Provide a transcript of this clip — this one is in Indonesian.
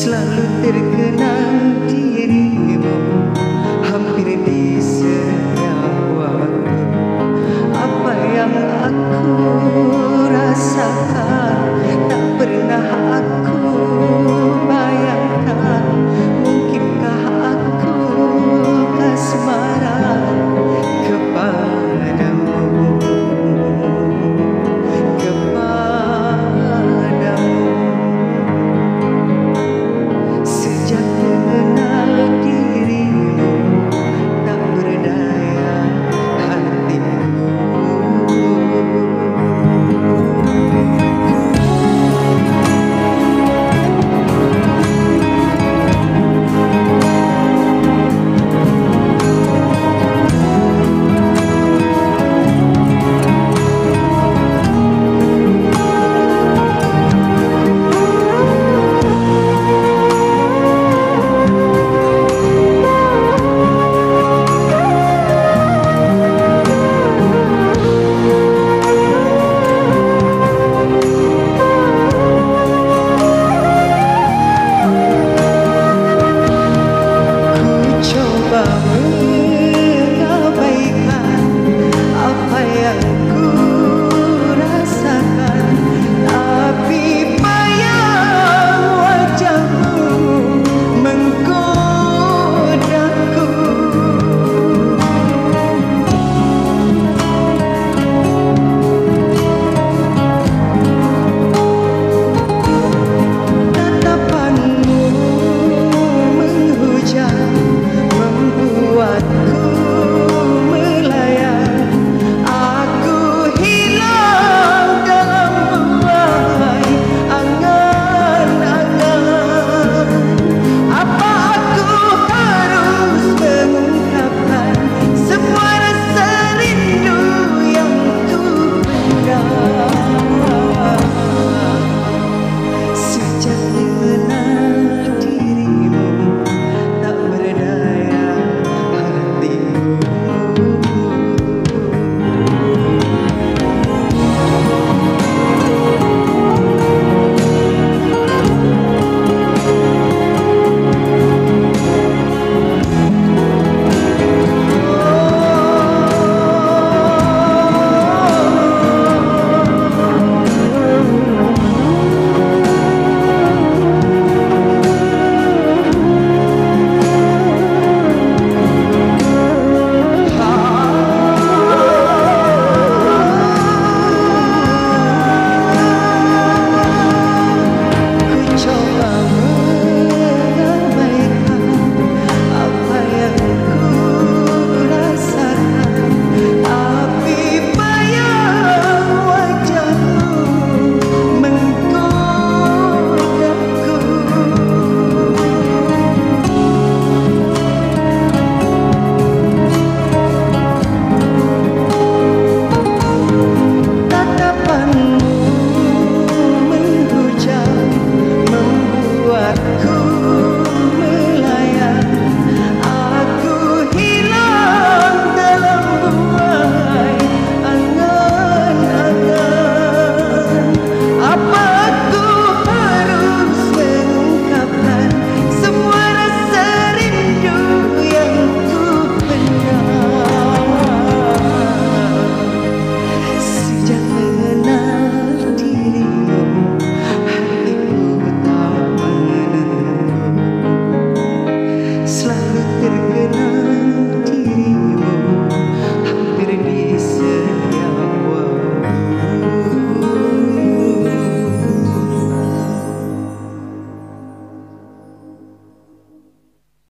selalu terkenal diri